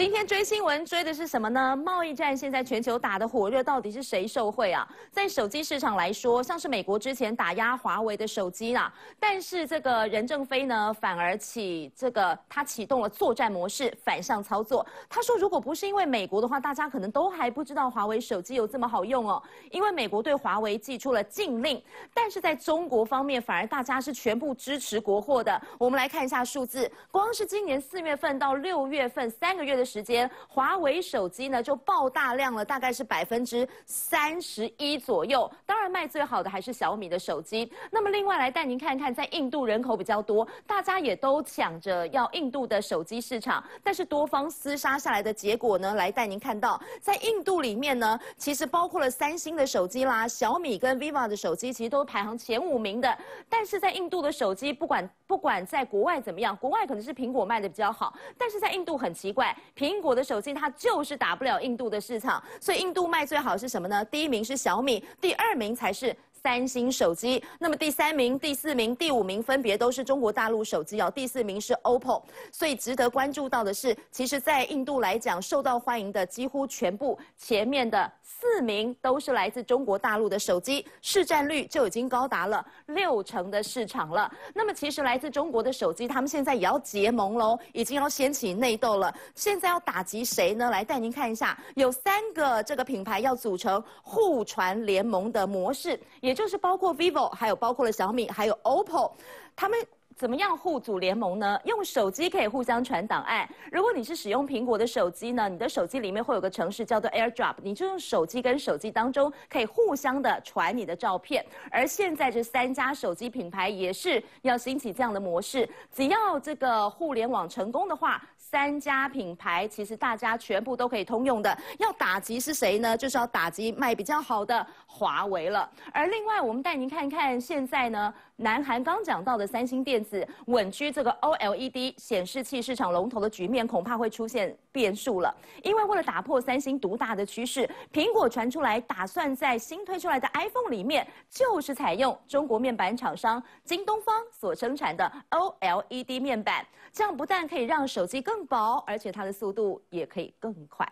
今天追新闻追的是什么呢？贸易战现在全球打得火热，到底是谁受贿啊？在手机市场来说，像是美国之前打压华为的手机啦，但是这个任正非呢，反而起这个他启动了作战模式，反向操作。他说，如果不是因为美国的话，大家可能都还不知道华为手机有这么好用哦。因为美国对华为寄出了禁令，但是在中国方面，反而大家是全部支持国货的。我们来看一下数字，光是今年四月份到六月份三个月的。时间，华为手机呢就爆大量了，大概是百分之三十一左右。当然卖最好的还是小米的手机。那么另外来带您看看，在印度人口比较多，大家也都抢着要印度的手机市场。但是多方厮杀下来的结果呢，来带您看到，在印度里面呢，其实包括了三星的手机啦、小米跟 vivo 的手机，其实都排行前五名的。但是在印度的手机，不管不管在国外怎么样，国外可能是苹果卖的比较好，但是在印度很奇怪。苹果的手机它就是打不了印度的市场，所以印度卖最好是什么呢？第一名是小米，第二名才是。三星手机，那么第三名、第四名、第五名分别都是中国大陆手机哦。第四名是 OPPO，所以值得关注到的是，其实，在印度来讲，受到欢迎的几乎全部前面的四名都是来自中国大陆的手机，市占率就已经高达了六成的市场了。那么，其实来自中国的手机，他们现在也要结盟喽，已经要掀起内斗了。现在要打击谁呢？来带您看一下，有三个这个品牌要组成互传联盟的模式。也就是包括 vivo，还有包括了小米，还有 OPPO，他们怎么样互组联盟呢？用手机可以互相传档案。如果你是使用苹果的手机呢，你的手机里面会有个程式叫做 AirDrop，你就用手机跟手机当中可以互相的传你的照片。而现在这三家手机品牌也是要兴起这样的模式，只要这个互联网成功的话。三家品牌其实大家全部都可以通用的，要打击是谁呢？就是要打击卖比较好的华为了。而另外，我们带您看看现在呢，南韩刚讲到的三星电子稳居这个 OLED 显示器市场龙头的局面，恐怕会出现变数了。因为为了打破三星独大的趋势，苹果传出来打算在新推出来的 iPhone 里面，就是采用中国面板厂商京东方所生产的 OLED 面板，这样不但可以让手机更薄，而且它的速度也可以更快。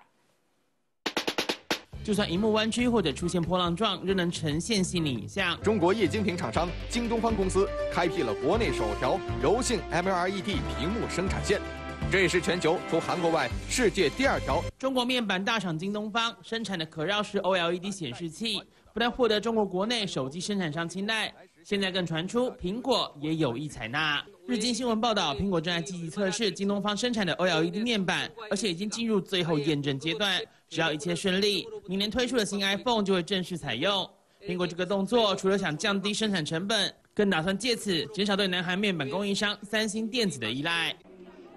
就算荧幕弯曲或者出现波浪状，仍能呈现心理影像。中国液晶屏厂商京东方公司开辟了国内首条柔性 MLED 屏幕生产线，这也是全球除韩国外世界第二条。中国面板大厂京东方生产的可绕式 OLED 显示器，不但获得中国国内手机生产商青睐。现在更传出苹果也有意采纳。日经新闻报道，苹果正在积极测试京东方生产的 OLED 面板，而且已经进入最后验证阶段。只要一切顺利，明年推出的新 iPhone 就会正式采用。苹果这个动作，除了想降低生产成本，更打算借此减少对南韩面板供应商三星电子的依赖。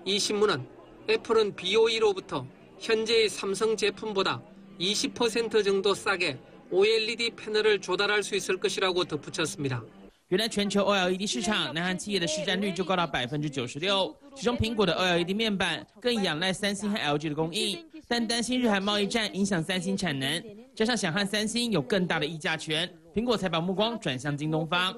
이신문은애플은 BOE 로부터현재의삼성제품보다20%정도싸게 OLED 패널을조달할수있을것이라고덧붙였습니다。 原来全球 OLED 市场，南韩企业的市占率就高达百分之九十六，其中苹果的 OLED 面板更仰赖三星和 LG 的供应，但担心日韩贸易战影响三星产能，加上想和三星有更大的议价权，苹果才把目光转向京东方。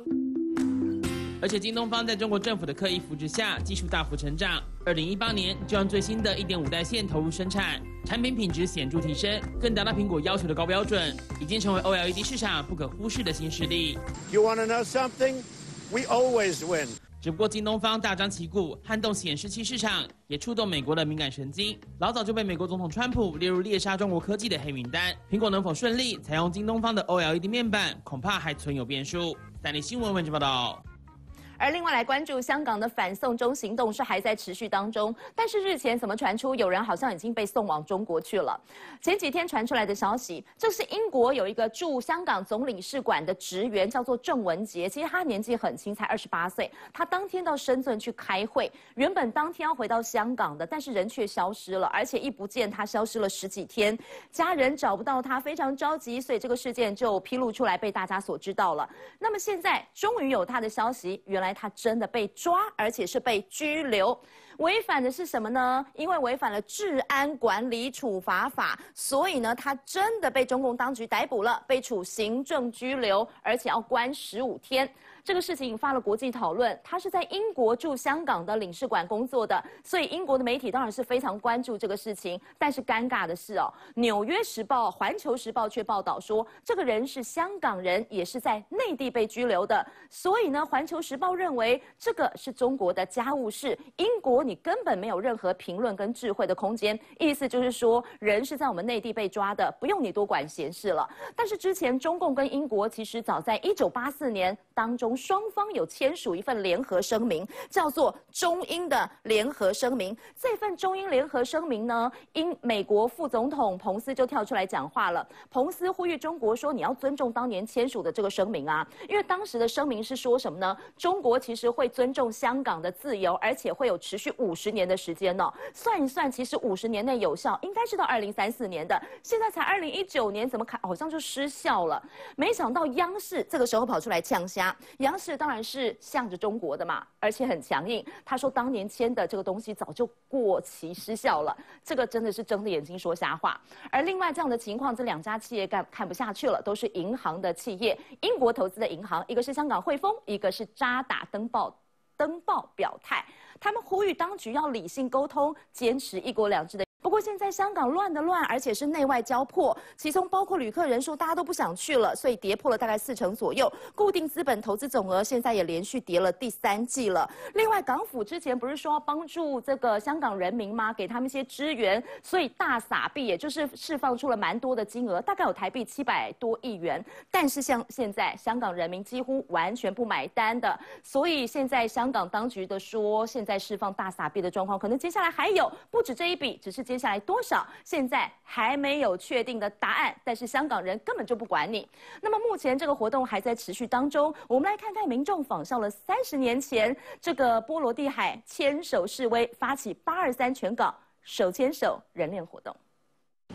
而且京东方在中国政府的刻意扶持下，技术大幅成长。二零一八年就让最新的一点五代线投入生产，产品品质显著提升，更达到苹果要求的高标准，已经成为 OLED 市场不可忽视的新势力。You want to know something? We always win. 只不过京东方大张旗鼓撼动显示器市场，也触动美国的敏感神经，老早就被美国总统川普列入猎杀中国科技的黑名单。苹果能否顺利采用京东方的 OLED 面板，恐怕还存有变数。三立新闻文字报道。而另外来关注香港的反送中行动是还在持续当中，但是日前怎么传出有人好像已经被送往中国去了？前几天传出来的消息，这是英国有一个驻香港总领事馆的职员，叫做郑文杰，其实他年纪很轻，才二十八岁。他当天到深圳去开会，原本当天要回到香港的，但是人却消失了，而且一不见他消失了十几天，家人找不到他，非常着急，所以这个事件就披露出来，被大家所知道了。那么现在终于有他的消息，原来。他真的被抓，而且是被拘留。违反的是什么呢？因为违反了治安管理处罚法，所以呢，他真的被中共当局逮捕了，被处行政拘留，而且要关十五天。这个事情引发了国际讨论。他是在英国驻香港的领事馆工作的，所以英国的媒体当然是非常关注这个事情。但是尴尬的是哦，《纽约时报》《环球时报》却报道说，这个人是香港人，也是在内地被拘留的。所以呢，《环球时报》认为这个是中国的家务事，英国你根本没有任何评论跟智慧的空间。意思就是说，人是在我们内地被抓的，不用你多管闲事了。但是之前中共跟英国其实早在一九八四年当中。双方有签署一份联合声明，叫做中英的联合声明。这份中英联合声明呢，英美国副总统彭斯就跳出来讲话了。彭斯呼吁中国说：“你要尊重当年签署的这个声明啊，因为当时的声明是说什么呢？中国其实会尊重香港的自由，而且会有持续五十年的时间呢。算一算，其实五十年内有效，应该是到二零三四年的。现在才二零一九年，怎么看好像就失效了？没想到央视这个时候跑出来呛虾。”央视当然是向着中国的嘛，而且很强硬。他说当年签的这个东西早就过期失效了，这个真的是睁着眼睛说瞎话。而另外这样的情况，这两家企业干看不下去了，都是银行的企业，英国投资的银行，一个是香港汇丰，一个是渣打登报登报表态，他们呼吁当局要理性沟通，坚持一国两制的。不过现在香港乱的乱，而且是内外交迫，其中包括旅客人数，大家都不想去了，所以跌破了大概四成左右。固定资本投资总额现在也连续跌了第三季了。另外，港府之前不是说要帮助这个香港人民吗？给他们一些支援，所以大撒币，也就是释放出了蛮多的金额，大概有台币七百多亿元。但是像现在香港人民几乎完全不买单的，所以现在香港当局的说，现在释放大撒币的状况，可能接下来还有不止这一笔，只是。接下来多少？现在还没有确定的答案，但是香港人根本就不管你。那么目前这个活动还在持续当中，我们来看看民众仿效了三十年前这个波罗的海牵手示威，发起八二三全港手牵手人脸活动。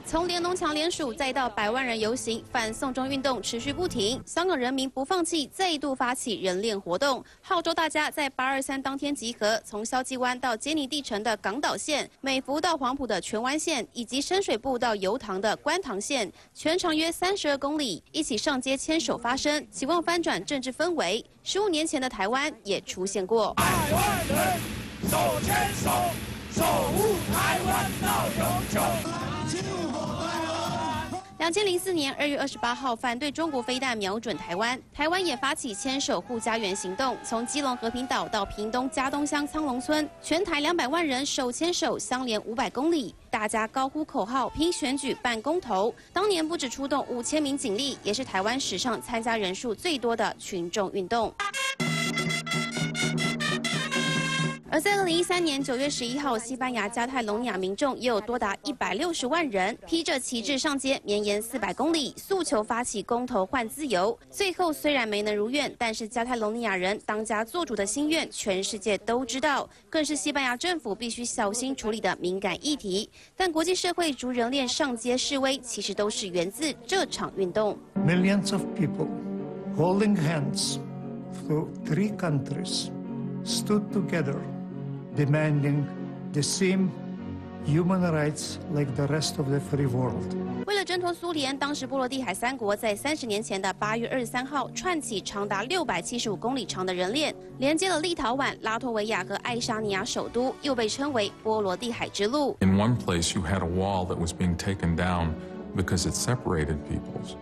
从联农强联署，再到百万人游行，反送中运动持续不停。香港人民不放弃，再度发起人链活动，号召大家在八二三当天集合，从筲箕湾到坚尼地城的港岛线，美孚到黄埔的荃湾线，以及深水埗到油塘的观塘线，全长约三十二公里，一起上街牵手发声，期望翻转政治氛围。十五年前的台湾也出现过。百万人手牵手，守护台湾到永久。两千零四年二月二十八号，反对中国飞弹瞄准台湾，台湾也发起牵手护家园行动，从基隆和平岛到屏东嘉东乡苍龙村，全台两百万人手牵手相连五百公里，大家高呼口号，拼选举办公投。当年不止出动五千名警力，也是台湾史上参加人数最多的群众运动。而在二零一三年九月十一号，西班牙加泰隆尼亚民众也有多达一百六十万人披着旗帜上街，绵延四百公里，诉求发起公投换自由。最后虽然没能如愿，但是加泰隆尼亚人当家做主的心愿，全世界都知道，更是西班牙政府必须小心处理的敏感议题。但国际社会逐人链上街示威，其实都是源自这场运动。Millions of people holding hands through three countries stood together. demanding the same human rights like the rest of the free world. 为了挣脱苏联，当时波罗的海三国在三十年前的八月二十三号串起长达六百七十五公里长的人链，连接了立陶宛、拉脱维亚和爱沙尼亚首都，又被称为波罗的海之路。In one place, you had a wall that was being taken down because it separated peoples,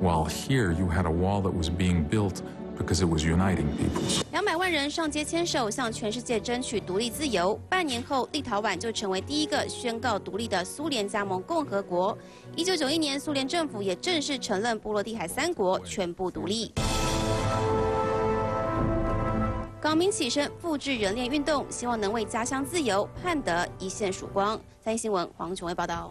while here you had a wall that was being built Because it was uniting peoples. 两百万人上街牵手，向全世界争取独立自由。半年后，立陶宛就成为第一个宣告独立的苏联加盟共和国。一九九一年，苏联政府也正式承认波罗的海三国全部独立。港民起身复制人链运动，希望能为家乡自由盼得一线曙光。三一新闻黄琼威报道。